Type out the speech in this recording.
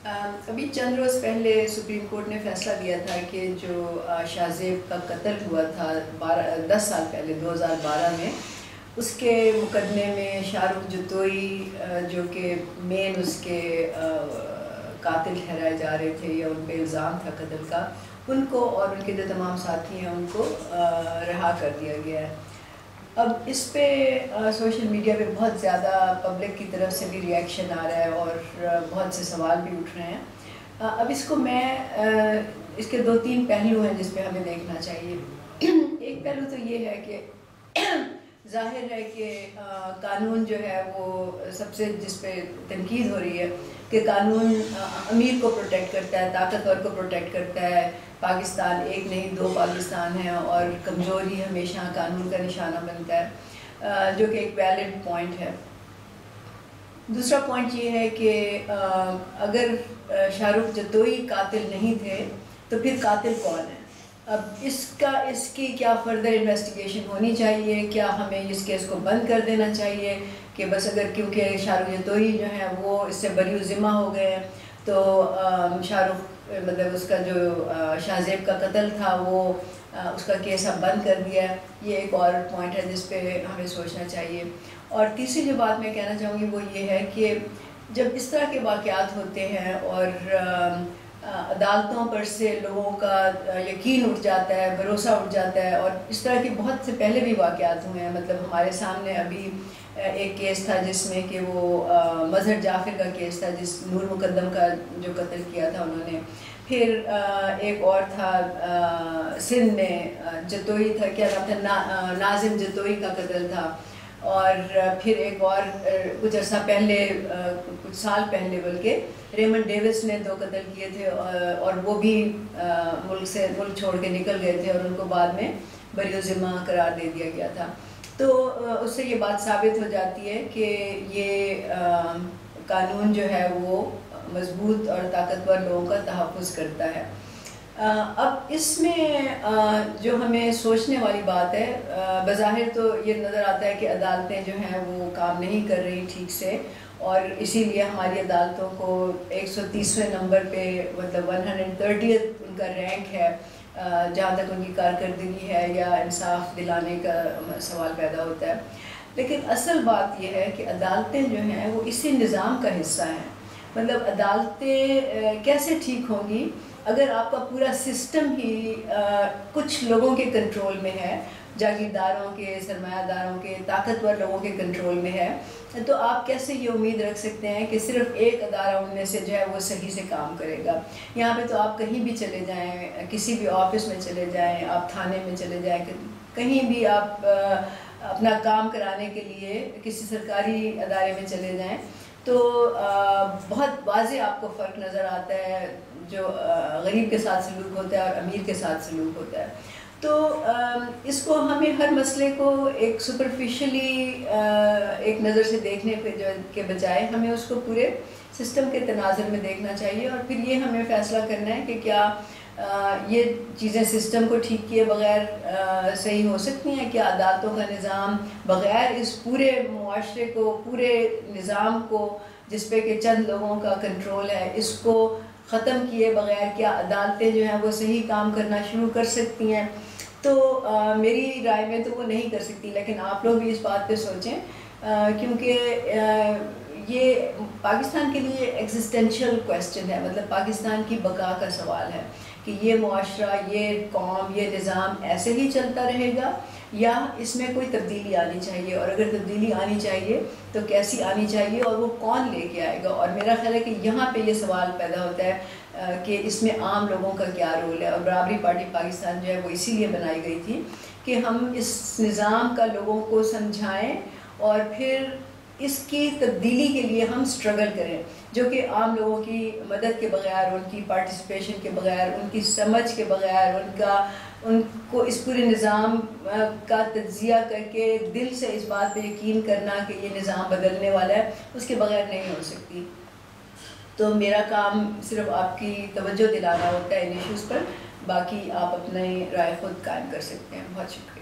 अभी चंद रोज़ पहले supreme court ने फैसला दिया था कि जो शाहजेब का कत्ल हुआ था बारह, दस साल पहले 2012 में, उसके मुकदमे में शाहरुख जतोई जो कि मेन उसके कातिल ठहराए जा रहे थे या उन पर इल्ज़ाम था कत्ल का, उनको और उनके जो तमाम साथी हैं उनको रहा कर दिया गया है। अब इस पे सोशल मीडिया पे बहुत ज़्यादा पब्लिक की तरफ़ से भी रिएक्शन आ रहा है और बहुत से सवाल भी उठ रहे हैं। आ, अब इसको मैं आ, इसके दो तीन पहलू हैं जिस पे हमें देखना चाहिए। एक पहलू तो ये है कि ज़ाहिर है कि कानून जो है वो सबसे जिस पे तनकीद हो रही है कि कानून अमीर को प्रोटेक्ट करता है, ताकतवर को प्रोटेक्ट करता है। पाकिस्तान एक नहीं, दो पाकिस्तान है और कमज़ोरी हमेशा कानून का निशाना बनता है। जो कि एक वैलिड पॉइंट है। दूसरा पॉइंट ये है कि अगर शाहरुख जतोई कातिल नहीं थे तो फिर कातिल कौन है? अब इसका, इसकी क्या फर्दर इन्वेस्टिगेशन होनी चाहिए? क्या हमें इस केस को बंद कर देना चाहिए? कि बस अगर, क्योंकि शाहरुख जतोई जो है, वो इससे बरी ज़िम्मा हो गए तो शाहरुख मतलब उसका जो शाहजेब का कत्ल था, वो उसका केस अब बंद कर दिया है। ये एक और पॉइंट है जिस पे हमें सोचना चाहिए। और तीसरी जो बात मैं कहना चाहूँगी वो ये है कि जब इस तरह के वाक़ात होते हैं और अदालतों पर से लोगों का यकीन उठ जाता है भरोसा उठ जाता है और इस तरह के बहुत से पहले भी वाक़ात हुए हैं। मतलब हमारे सामने अभी एक केस था जिसमें कि वो मजहर जाफिर का केस था जिस नूर मुकदम का जो कत्ल किया था उन्होंने। फिर एक और था सिंध में जतोई था क्या नाम था? ना, नाजिम जतोई का कत्ल था। और फिर एक और कुछ अर्सा पहले कुछ साल पहले बल्कि रेमन डेविस ने दो कत्ल किए थे और वो भी मुल्क से, मुल्क छोड़ के निकल गए थे और उनको बाद में बरी ज़िम्मा करार दे दिया गया था। तो उससे ये बात साबित हो जाती है कि ये कानून जो है वो मज़बूत और ताकतवर लोगों का तहफ़ करता है। अब इसमें जो हमें सोचने वाली बात है बज़ाहिर तो ये नज़र आता है कि अदालतें जो हैं वो काम नहीं कर रही ठीक से, और इसीलिए हमारी अदालतों को एक सौ तीसवें नंबर पे मतलब वन हंड्रेड उनका रैंक है जहाँ तक उनकी कारकर्दगी है या इंसाफ दिलाने का सवाल पैदा होता है। लेकिन असल बात यह है कि अदालतें जो हैं वो इसी निज़ाम का हिस्सा हैं। मतलब अदालतें कैसे ठीक होंगी? अगर आपका पूरा सिस्टम ही आ, कुछ लोगों के कंट्रोल में है जागीरदारों के सरमायादारों के ताकतवर लोगों के कंट्रोल में है तो आप कैसे ये उम्मीद रख सकते हैं कि सिर्फ़ एक अदारा उनमें से जो है वो सही से काम करेगा? यहाँ पे तो आप कहीं भी चले जाएँ किसी भी ऑफ़िस में चले जाएँ आप थाने में चले जाएँ कहीं भी आप आ, अपना काम कराने के लिए किसी सरकारी अदारे में चले जाएँ तो आ, बहुत वाज आपको फ़र्क नज़र आता है जो गरीब के साथ सलूक होता है और अमीर के साथ सलूक होता है। तो इसको हमें हर मसले को एक सुपरफिशली एक नज़र से देखने पे जो, के बजाय हमें उसको पूरे सिस्टम के तनाजर में देखना चाहिए और फिर ये हमें फ़ैसला करना है कि क्या ये चीज़ें सिस्टम को ठीक किए बगैर सही हो सकती हैं? क्या अदालतों का निज़ाम बग़ैर इस पूरे मुआरे को, पूरे निज़ाम को, जिस पे कि चंद लोगों का कंट्रोल है, इसको ख़त्म किए बगैर क्या अदालतें जो हैं वो सही काम करना शुरू कर सकती हैं? तो आ, मेरी राय में तो वो नहीं कर सकती लेकिन आप लोग भी इस बात पे सोचें क्योंकि ये पाकिस्तान के लिए एग्जिस्टेंशियल क्वेश्चन है मतलब पाकिस्तान की बका का सवाल है। कि ये मुआरा ये कौम, ये निज़ाम ऐसे ही चलता रहेगा या इसमें कोई तब्दीली आनी चाहिए? और अगर तब्दीली आनी चाहिए तो कैसी आनी चाहिए और वो कौन लेके आएगा? और मेरा ख्याल है कि यहाँ पे ये सवाल पैदा होता है कि इसमें आम लोगों का क्या रोल है? और बराबरी पार्टी पाकिस्तान जो है वो इसीलिए बनाई गई थी कि हम इस निज़ाम का लोगों को समझाएँ और फिर इसकी तब्दीली के लिए हम स्ट्रगल करें, जो कि आम लोगों की मदद के बगैर, उनकी पार्टिसिपेशन के बगैर, उनकी समझ के बगैर, उनका, उनको इस पूरे निज़ाम का तजिया करके दिल से इस बात पे यकीन करना कि ये निज़ाम बदलने वाला है, उसके बगैर नहीं हो सकती। तो मेरा काम सिर्फ़ आपकी तवज्जो दिलाना होता है इन इशूज़ पर, बाकी आप अपनी राय खुद कायम कर सकते हैं। बहुत शुक्रिया।